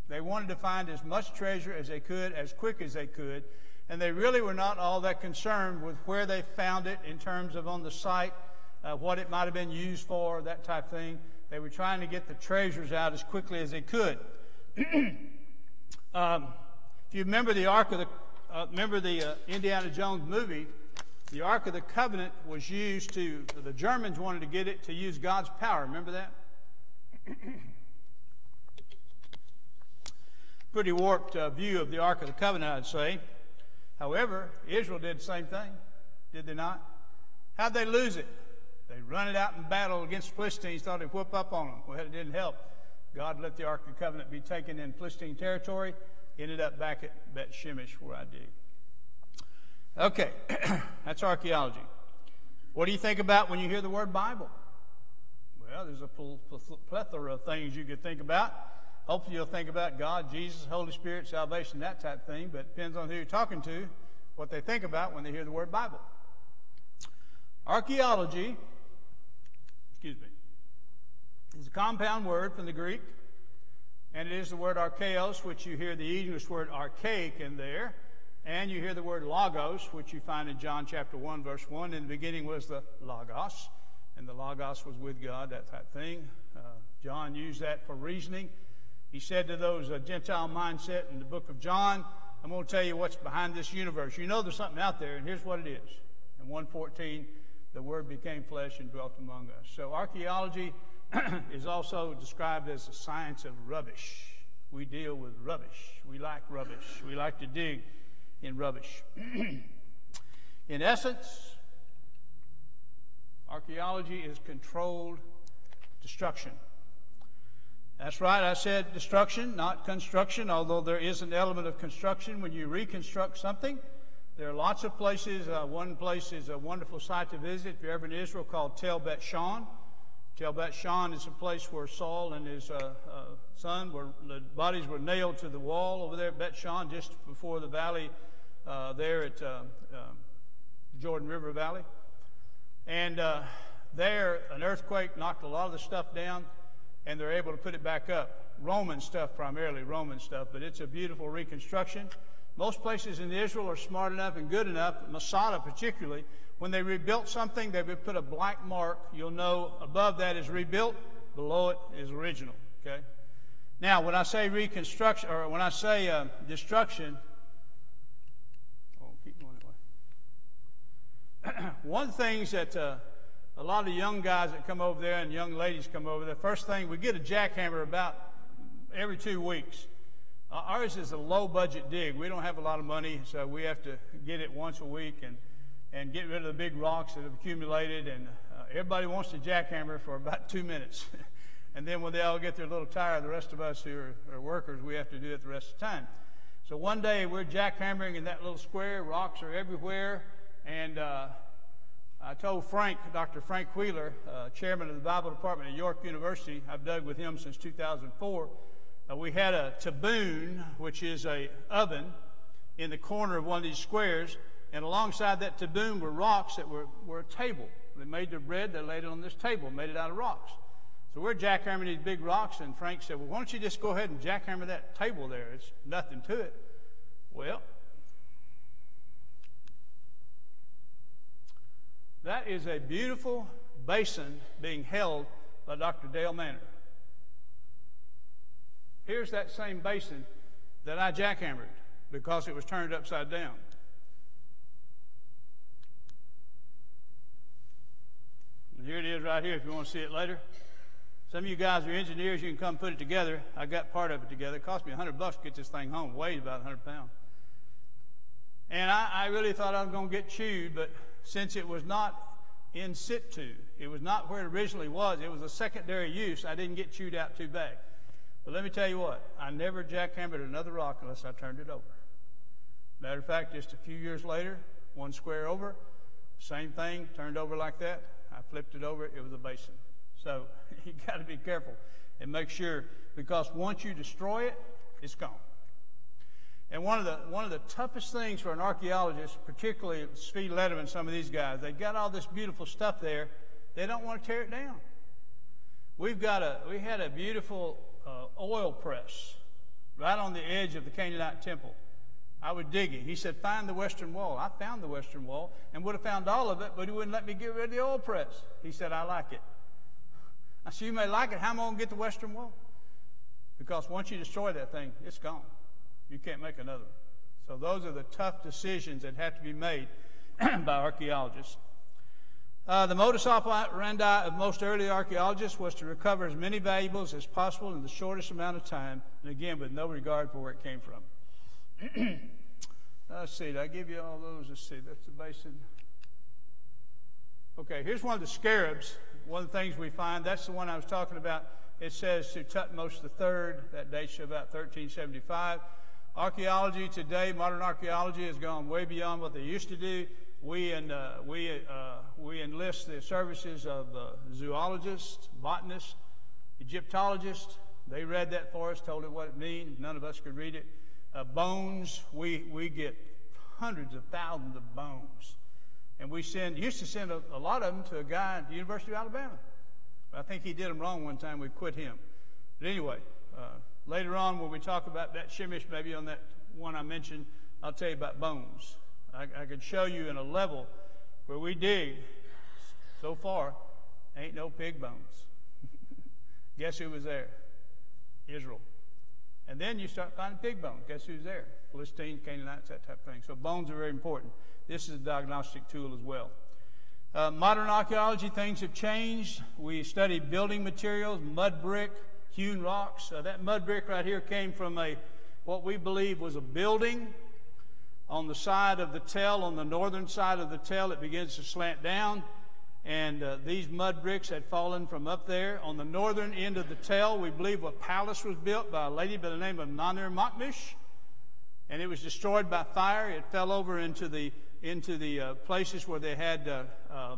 They wanted to find as much treasure as they could, as quick as they could, and they really were not all that concerned with where they found it in terms of on the site, uh, what it might have been used for, that type thing. They were trying to get the treasures out as quickly as they could. um, if you remember the Ark of the, uh, remember the uh, Indiana Jones movie, the Ark of the Covenant was used to, the Germans wanted to get it to use God's power. Remember that? Pretty warped uh, view of the Ark of the Covenant, I'd say. However, Israel did the same thing, did they not? How'd they lose it? They run it out in battle against Philistines, thought they'd whoop up on them. Well, it didn't help. God let the Ark of the Covenant be taken in Philistine territory, ended up back at Bet Shemesh, where I dig. Okay, that's archaeology. What do you think about when you hear the word Bible? Well, there's a plethora of things you could think about. Hopefully, you'll think about God, Jesus, Holy Spirit, salvation, that type of thing, but it depends on who you're talking to, what they think about when they hear the word Bible. Archaeology, excuse me, is a compound word from the Greek, and it is the word archaeos, which you hear the English word archaic in there, and you hear the word logos, which you find in John chapter 1, verse 1. In the beginning was the logos, and the logos was with God, that type thing. Uh, John used that for reasoning. He said to those Gentile mindset in the book of John, I'm going to tell you what's behind this universe. You know there's something out there, and here's what it is. In 114, the Word became flesh and dwelt among us. So archaeology is also described as the science of rubbish. We deal with rubbish. We like rubbish. We like to dig in rubbish. in essence, archaeology is controlled destruction. That's right, I said destruction, not construction, although there is an element of construction when you reconstruct something. There are lots of places. Uh, one place is a wonderful site to visit if you're ever in Israel called Tel Bet Shan. Tel Bet Shan is a place where Saul and his uh, uh, son were, the bodies were nailed to the wall over there at Bet Shan, just before the valley uh, there at uh, uh, Jordan River Valley. And there, an earthquake knocked a lot of the stuff down and they're able to put it back up. Roman stuff, primarily Roman stuff, but it's a beautiful reconstruction. Most places in Israel are smart enough and good enough, Masada particularly, when they rebuilt something, they would put a black mark. You'll know above that is rebuilt, below it is original. Okay? Now, when I say reconstruction, or when I say uh, destruction, oh, keep going that way. One things that uh, a lot of young guys that come over there and young ladies come over there, first thing, we get a jackhammer about every two weeks ours is a low budget dig. We don't have a lot of money, so we have to get it once a week and, and get rid of the big rocks that have accumulated. And uh, everybody wants to jackhammer for about two minutes. and then when they all get there a little tired, the rest of us who are, are workers, we have to do it the rest of the time. So one day we're jackhammering in that little square, rocks are everywhere, and uh, I told Frank, Dr. Frank Wheeler, uh, chairman of the Bible department at York University, I've dug with him since 2004. Uh, we had a taboon, which is a oven, in the corner of one of these squares, and alongside that taboon were rocks that were, were a table. They made their bread, they laid it on this table, made it out of rocks. So we're jackhammering these big rocks, and Frank said, Well, why don't you just go ahead and jackhammer that table there? It's nothing to it. Well, that is a beautiful basin being held by Dr. Dale Manor. Here's that same basin that I jackhammered because it was turned upside down. And here it is right here if you want to see it later. Some of you guys are engineers, you can come put it together. I got part of it together. It cost me 100 bucks to get this thing home. It weighs about 100 pounds. And I, I really thought I was going to get chewed, but since it was not in situ, it was not where it originally was, it was a secondary use, I didn't get chewed out too bad. But let me tell you what, I never jackhammered another rock unless I turned it over. Matter of fact, just a few years later, one square over, same thing, turned over like that. I flipped it over, it was a basin. So you got to be careful and make sure because once you destroy it, it's gone. And one of the one of the toughest things for an archaeologist, particularly Zvi Lederman, some of these guys, they've got all this beautiful stuff there. They don't want to tear it down. We've got a we had a beautiful uh, oil press right on the edge of the Canaanite temple. I was digging. He said, Find the western wall. I found the western wall and would have found all of it, but he wouldn't let me get rid of the oil press. He said, I like it. I said, You may like it. How am I going to get the Western Wall? Because once you destroy that thing, it's gone. You can't make another one. So those are the tough decisions that have to be made by archaeologists. Uh, the modus operandi of most early archaeologists was to recover as many valuables as possible in the shortest amount of time, and again, with no regard for where it came from. Let's see, did I give you all those? Let's see, that's the basin. Okay, here's one of the scarabs one of the things we find, that's the one I was talking about. It says to Thutmose III, that dates to about 1375. Archaeology today, modern archaeology, has gone way beyond what they used to do. We, and, uh, we, uh, we enlist the services of uh, zoologists, botanists, Egyptologists. They read that for us, told it what it means. None of us could read it. Uh, bones, we, we get hundreds of thousands of bones and we send, used to send a, a lot of them to a guy at the University of Alabama. I think he did them wrong one time. We quit him. But anyway, uh, later on when we talk about Bet Shemesh, maybe on that one I mentioned, I'll tell you about bones. I, I could show you in a level where we dig so far, ain't no pig bones. Guess who was there? Israel. And then you start finding pig bones. Guess who's there? Philistines, Canaanites, that type of thing. So bones are very important. This is a diagnostic tool as well. Uh, modern archaeology, things have changed. We study building materials, mud brick, hewn rocks. Uh, that mud brick right here came from a what we believe was a building on the side of the tell, on the northern side of the tell. It begins to slant down, and uh, these mud bricks had fallen from up there. On the northern end of the tell, we believe a palace was built by a lady by the name of Nanir Makmish, and it was destroyed by fire. It fell over into the into the uh, places where they had uh, uh,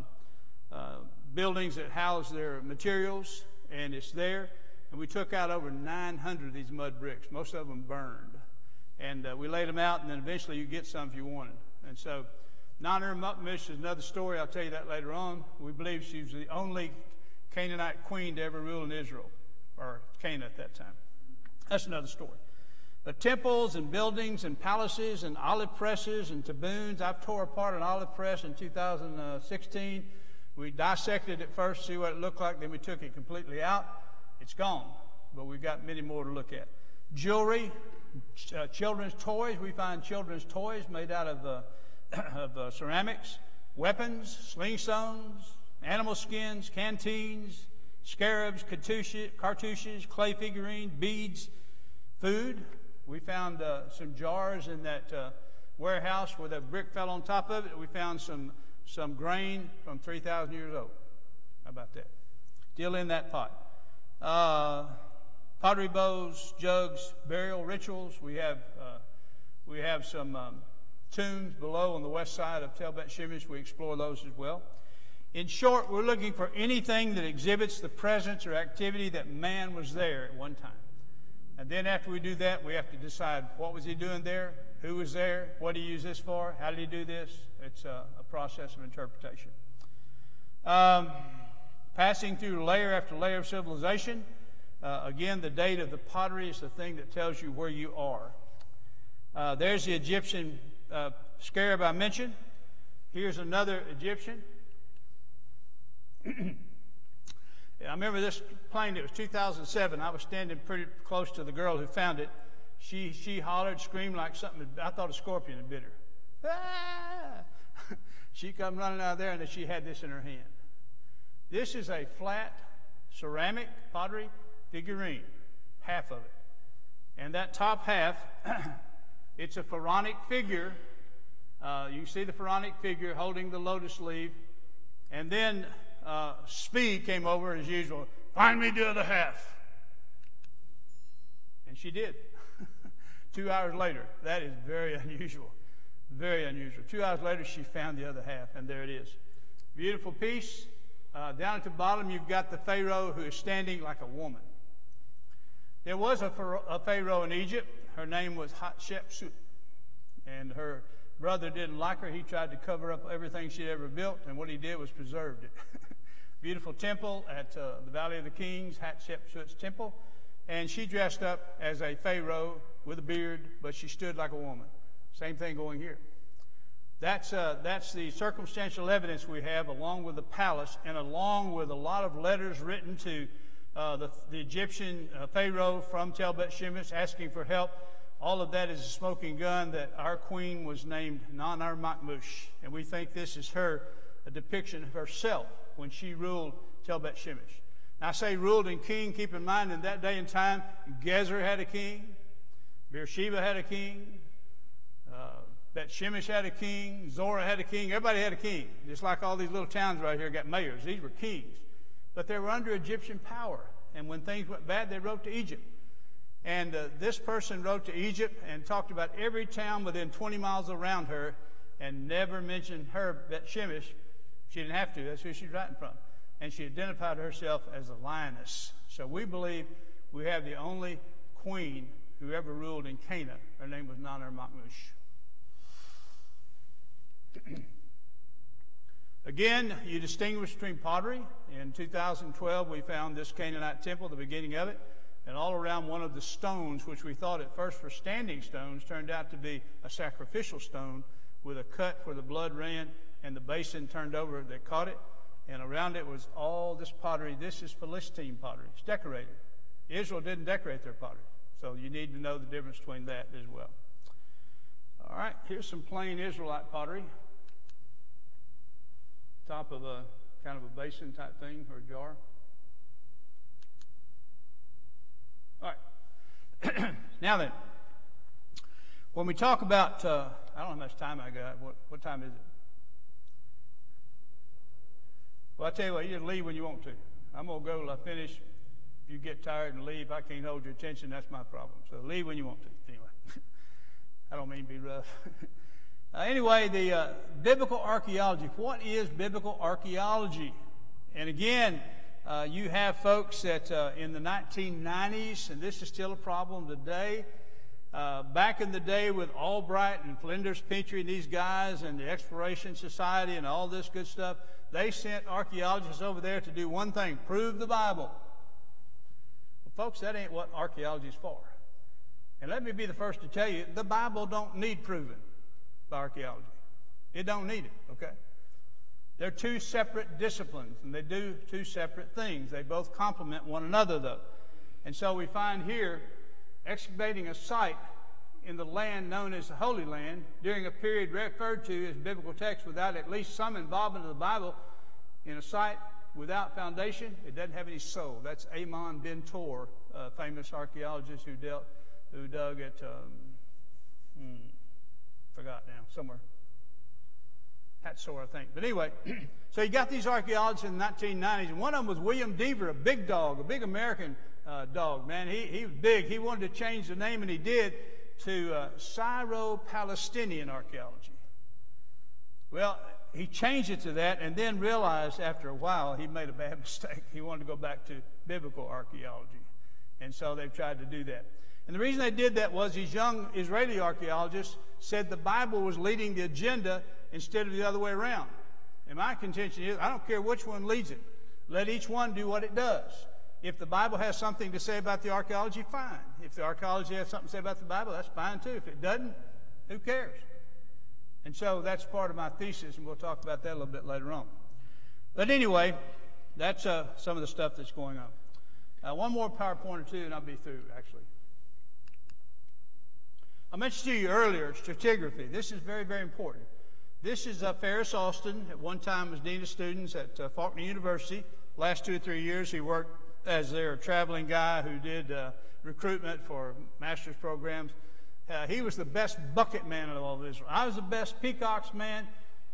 uh, buildings that housed their materials, and it's there. And we took out over 900 of these mud bricks. Most of them burned. And uh, we laid them out, and then eventually you get some if you wanted. And so, Nanner Mukmish is another story. I'll tell you that later on. We believe she was the only Canaanite queen to ever rule in Israel, or Canaan at that time. That's another story. The temples and buildings and palaces and olive presses and taboons. I've tore apart an olive press in 2016. We dissected it first, see what it looked like, then we took it completely out. It's gone, but we've got many more to look at. Jewelry, uh, children's toys. We find children's toys made out of, uh, of uh, ceramics, weapons, slingstones, animal skins, canteens, scarabs, cartouches, clay figurines, beads, food, We found uh, some jars in that uh, warehouse where the brick fell on top of it. We found some, some grain from 3,000 years old. How about that? Still in that pot. Pottery bowls, jugs, burial rituals. We have, uh, we have some um, tombs below on the west side of Tel Bet Shemesh. We explore those as well. In short, we're looking for anything that exhibits the presence or activity that man was there at one time. And then after we do that, we have to decide what was he doing there, who was there, what did he use this for, how did he do this. It's a, a process of interpretation. Um, passing through layer after layer of civilization. Uh, again, the date of the pottery is the thing that tells you where you are. Uh, there's the Egyptian uh, scarab I mentioned. Here's another Egyptian. I remember this plane, it was 2007. I was standing pretty close to the girl who found it. She, she hollered, screamed like something. I thought a scorpion had bit her. Ah! she come running out of there, and she had this in her hand. This is a flat ceramic pottery figurine, half of it. And that top half, it's a pharaonic figure. Uh, you see the pharaonic figure holding the lotus leaf. And then uh, Zvi came over as usual. Find me the other half. And she did. Two hours later. That is very unusual. Very unusual. Two hours later, she found the other half, and there it is. Beautiful piece. Uh, down at the bottom, you've got the Pharaoh who is standing like a woman. There was a, a Pharaoh in Egypt. Her name was Hatshepsut. And her brother didn't like her. He tried to cover up everything she'd ever built, and what he did was preserved it. Beautiful temple at uh, the Valley of the Kings, Hatshepsut's temple. And she dressed up as a Pharaoh with a beard, but she stood like a woman. Same thing going here. That's, uh, that's the circumstantial evidence we have, along with the palace, and along with a lot of letters written to uh, the, the, Egyptian uh, Pharaoh from Tel Bet Shemesh asking for help. All of that is a smoking gun that our queen was named Nanar Makmush. And we think this is her, a depiction of herself when she ruled Tel Bet Shemesh. Now, I say ruled and king, keep in mind in that day and time, Gezer had a king, Beersheba had a king, uh, Bet Shemesh had a king, Zorah had a king, everybody had a king. Just like all these little towns right here got mayors. These were kings. But they were under Egyptian power. And when things went bad, they wrote to Egypt. And uh, this person wrote to Egypt and talked about every town within 20 miles around her and never mentioned her, Bet Shemesh. She didn't have to. That's who she's writing from. And she identified herself as a lioness. So we believe we have the only queen who ever ruled in Canaan. Her name was Nanar Makmush. Again, you distinguish between pottery. In 2012, we found this Canaanite temple, the beginning of it, and all around one of the stones, which we thought at first were standing stones, turned out to be a sacrificial stone with a cut where the blood ran and the basin turned over that caught it. And around it was all this pottery. This is Philistine pottery. It's decorated. Israel didn't decorate their pottery. So you need to know the difference between that as well. All right, here's some plain Israelite pottery. Top of a kind of a basin type thing or a jar. All right. now then, when we talk about, uh, I don't know how much time I got. What, what time is it? Well, I tell you what, you leave when you want to. I'm going to go till I finish. If you get tired and leave, I can't hold your attention. That's my problem. So leave when you want to. Anyway, I don't mean to be rough. uh, anyway, the uh, biblical archaeology. What is biblical archaeology? And again, uh, you have folks that uh, in the 1990s, and this is still a problem today, uh, back in the day with Albright and Flinders Petrie and these guys and the Exploration Society and all this good stuff, they sent archaeologists over there to do one thing prove the Bible. Well, folks, that ain't what archaeology is for. And let me be the first to tell you the Bible don't need proving archaeology. It don't need it, okay? They're two separate disciplines, and they do two separate things. They both complement one another, though. And so we find here excavating a site in the land known as the Holy Land during a period referred to as biblical text without at least some involvement of the Bible in a site without foundation, it doesn't have any soul. That's Amnon Ben Tor, a famous archaeologist who dealt who dug at, um, hmm, forgot now, somewhere. Hatzor, I think. But anyway, so you got these archaeologists in the 1990s, and one of them was William Dever, a big dog, a big American uh, dog, man. He, he was big. He wanted to change the name, and he did, to uh, Syro-Palestinian archaeology. Well, he changed it to that and then realized after a while he made a bad mistake. He wanted to go back to biblical archaeology. And so they've tried to do that. And the reason they did that was these young Israeli archaeologists said the Bible was leading the agenda instead of the other way around. And my contention is I don't care which one leads it. Let each one do what it does. If the Bible has something to say about the archaeology, fine. If the archaeology has something to say about the Bible, that's fine too. If it doesn't, who cares? And so that's part of my thesis, and we'll talk about that a little bit later on. But anyway, that's uh, some of the stuff that's going on. Uh, one more PowerPoint or two, and I'll be through, actually. I mentioned to you earlier stratigraphy. This is very, very important. This is uh, Ferris Austin. At one time was dean of students at uh, Faulkner University. Last two or three years, he worked as their traveling guy who did uh, recruitment for master's programs. Uh, he was the best bucket man of all of Israel. I was the best peacocks man.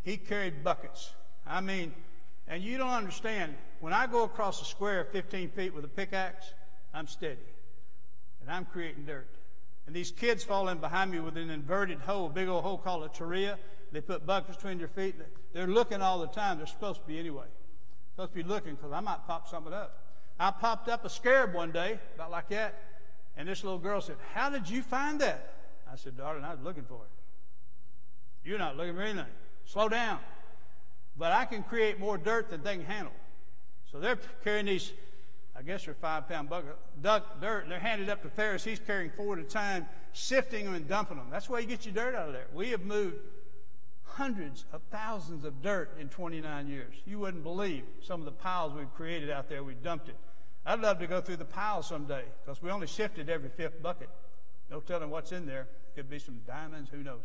He carried buckets. I mean, and you don't understand. When I go across a square 15 feet with a pickaxe, I'm steady. And I'm creating dirt. And these kids fall in behind me with an inverted hole, a big old hole called a terea. They put buckets between their feet. They're looking all the time. They're supposed to be anyway. Supposed to be looking because I might pop something up. I popped up a scarab one day, about like that, and this little girl said, How did you find that? I said, darling, I was looking for it. You're not looking for anything. Slow down. But I can create more dirt than they can handle. So they're carrying these, I guess they're five pound bucket, dirt, they're handed up to Ferris. He's carrying four at a time, sifting them and dumping them. That's why you get your dirt out of there. We have moved hundreds of thousands of dirt in 29 years. You wouldn't believe some of the piles we've created out there. We dumped it. I'd love to go through the piles someday because we only sifted every fifth bucket. No telling what's in there. Could be some diamonds, who knows.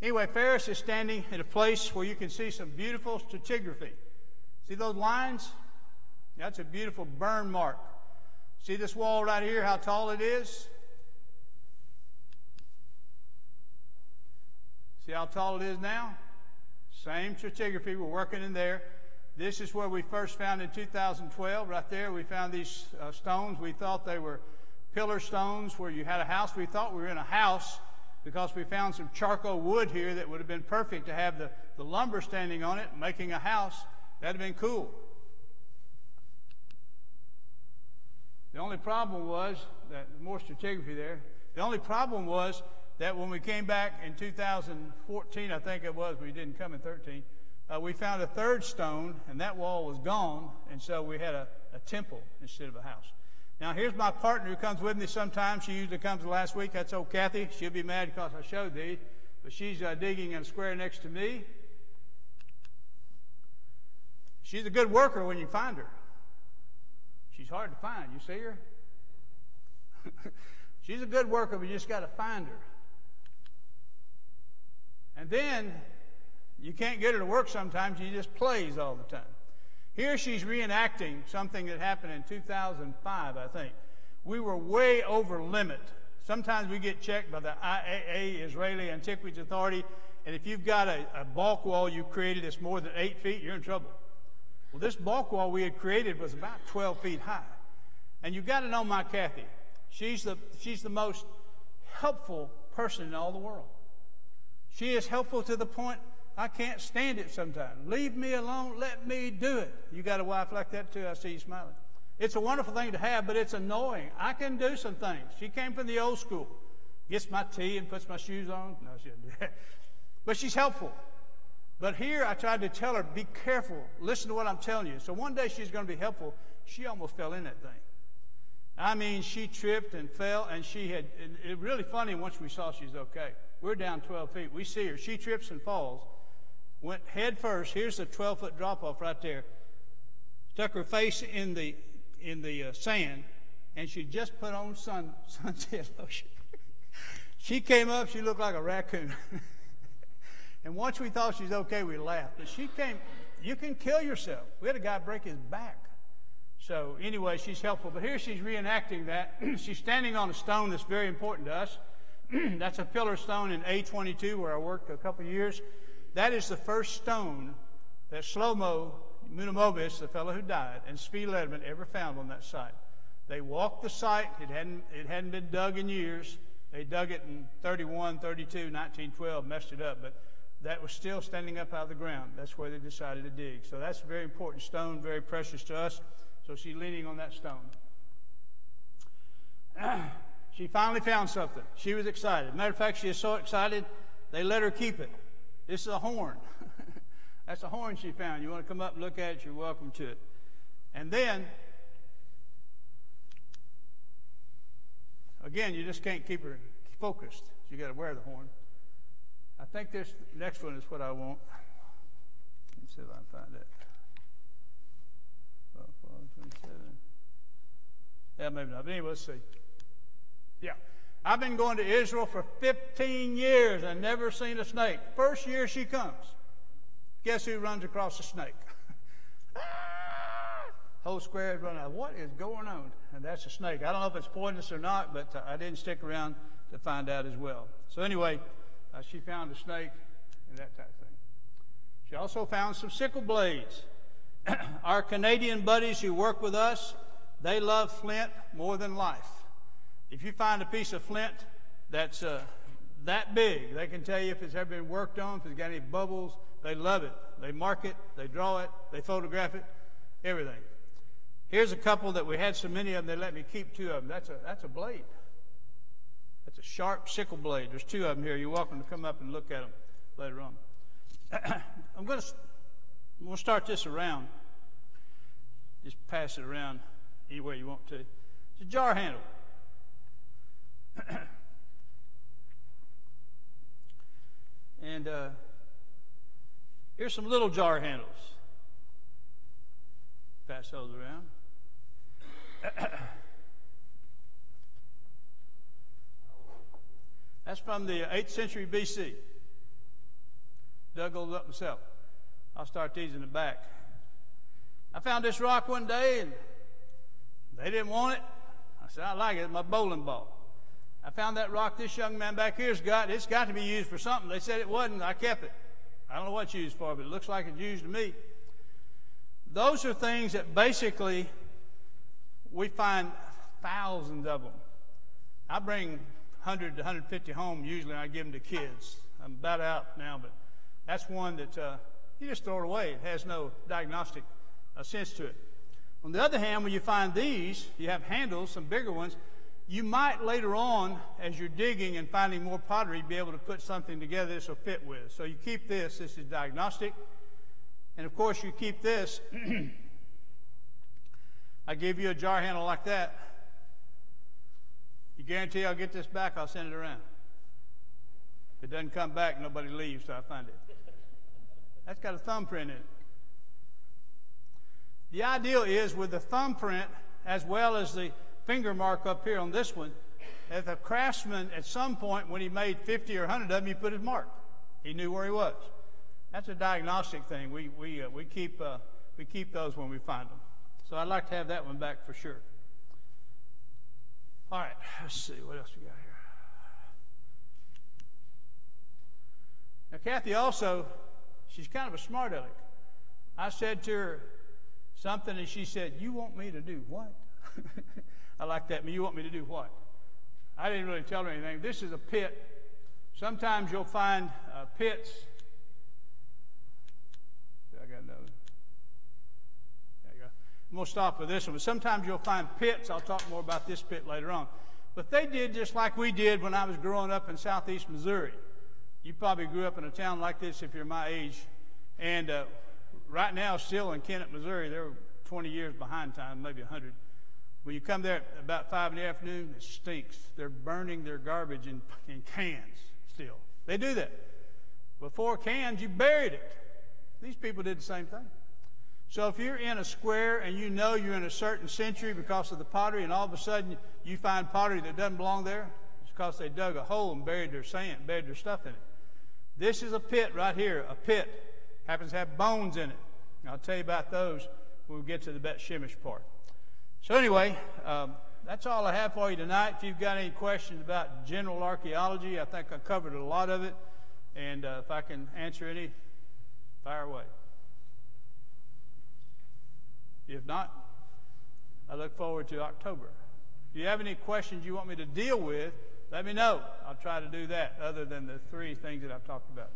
Anyway, Ferris is standing in a place where you can see some beautiful stratigraphy. See those lines? That's a beautiful burn mark. See this wall right here, how tall it is? See how tall it is now? Same stratigraphy, we're working in there. This is where we first found in 2012. Right there, we found these uh, stones. We thought they were pillar stones where you had a house. We thought we were in a house because we found some charcoal wood here that would have been perfect to have the, the lumber standing on it, making a house. That'd have been cool. The only problem was that more stratigraphy there. The only problem was that when we came back in 2014, I think it was, we didn't come in 13, uh, we found a third stone, and that wall was gone, and so we had a, a temple instead of a house. Now, here's my partner who comes with me sometimes. She usually comes last week. That's old Kathy. She'll be mad because I showed these. But she's uh, digging in a square next to me. She's a good worker when you find her. She's hard to find. You see her? she's a good worker, but you just got to find her. And then you can't get her to work sometimes. She just plays all the time. Here she's reenacting something that happened in 2005, I think. We were way over limit. Sometimes we get checked by the IAA, Israeli Antiquities Authority, and if you've got a, a balk wall you've created that's more than eight feet, you're in trouble. Well, this balk wall we had created was about 12 feet high. And you've got to know my Kathy. She's the, she's the most helpful person in all the world. She is helpful to the point I can't stand it sometimes. Leave me alone. Let me do it. You got a wife like that too? I see you smiling. It's a wonderful thing to have, but it's annoying. I can do some things. She came from the old school. Gets my tea and puts my shoes on. No, she doesn't do that. But she's helpful. But here I tried to tell her, be careful. Listen to what I'm telling you. So one day she's going to be helpful. She almost fell in that thing. I mean, she tripped and fell, and she had, it, it really funny once we saw she's okay. We're down 12 feet. We see her. She trips and falls went head first. Here's the 12 foot drop off right there. Stuck her face in the in the uh, sand, and she just put on sun sunset lotion. she came up. She looked like a raccoon. and once we thought she's okay, we laughed. But she came. You can kill yourself. We had a guy break his back So anyway, she's helpful. But here she's reenacting that. she's standing on a stone that's very important to us. that's a pillar stone in A22 where I worked a couple years. That is the first stone that Shlomo Bunimovitz, the fellow who died, and Tzvi Lederman ever found on that site. They walked the site. It hadn't, it hadn't been dug in years. They dug it in 31, 32, 1912, messed it up. But that was still standing up out of the ground. That's where they decided to dig. So that's a very important stone, very precious to us. So she's leaning on that stone. she finally found something. She was excited. Matter of fact, she is so excited, they let her keep it. This is a horn. That's a horn she found. You want to come up and look at it, you're welcome to it. And then, again, you just can't keep her focused. You got to wear the horn. I think this next one is what I want. Let's see if I can find it. 27. Yeah, maybe not. But anyway, let's see. Yeah. I've been going to Israel for 15 years and never seen a snake. First year she comes. Guess who runs across a snake? Whole square is running out. What is going on? And that's a snake. I don't know if it's poisonous or not, but I didn't stick around to find out as well. So anyway, uh, she found a snake and that type of thing. She also found some sickle blades. Our Canadian buddies who work with us, they love flint more than life. If you find a piece of flint that's uh, that big, they can tell you if it's ever been worked on, if it's got any bubbles. They love it. They mark it, they draw it, they photograph it, everything. Here's a couple that we had so many of them, they let me keep two of them. That's a, that's a blade. That's a sharp sickle blade. There's two of them here. You're welcome to come up and look at them later on. I'm going to start this around. Just pass it around anywhere you want to. It's a jar handle. and uh, here's some little jar handles. Pass those around. That's from the 8th century BC. Dug those up myself. I'll start these in the back. I found this rock one day and they didn't want it. I said, I like it. It's my bowling ball. I found that rock this young man back here's got. It's got to be used for something. They said it wasn't. I kept it. I don't know what it's used for, but it looks like it's used to me. Those are things that basically we find thousands of them. I bring 100 to 150 home usually, I give them to kids. I'm about out now, but that's one that uh, you just throw it away. It has no diagnostic uh, sense to it. On the other hand, when you find these, you have handles, some bigger ones, you might later on, as you're digging and finding more pottery, be able to put something together this will fit with. So you keep this, this is diagnostic. And of course, you keep this. I give you a jar handle like that. Guarantee I'll get this back, I'll send it around. If it doesn't come back, nobody leaves till I find it. That's got a thumbprint in it. The ideal is with the thumbprint as well as the finger mark up here on this one, that the craftsman at some point when he made 50 or 100 of them, he put his mark. He knew where he was. That's a diagnostic thing. We, we, uh, we, keep, uh, we keep those when we find them. So I'd like to have that one back for sure. All right, let's see what else we got here. Now, Kathy also, she's kind of a smart aleck. I said to her something, and she said, You want me to do what? I like that. You want me to do what? I didn't really tell her anything. This is a pit. Sometimes you'll find uh, pits. I got another. There you go. I'm going to stop with this one. But sometimes you'll find pits. I'll talk more about this pit later on. But they did just like we did when I was growing up in southeast Missouri. You probably grew up in a town like this if you're my age. And uh, right now, still in Kennett, Missouri, they're 20 years behind time, maybe 100. When you come there about 5 in the afternoon, it stinks. They're burning their garbage in, in cans still. They do that. Before cans, you buried it. These people did the same thing. So if you're in a square and you know you're in a certain century because of the pottery, and all of a sudden you find pottery that doesn't belong there, it's because they dug a hole and buried their sand, buried their stuff in it. This is a pit right here, a pit. Happens to have bones in it. And I'll tell you about those when we get to the Bet Shemesh part. So anyway, um, that's all I have for you tonight. If you've got any questions about general archaeology, I think I covered a lot of it. And uh, if I can answer any, fire away. If not, I look forward to October. If you have any questions you want me to deal with, let me know. I'll try to do that, other than the three things that I've talked about.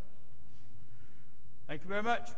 Thank you very much.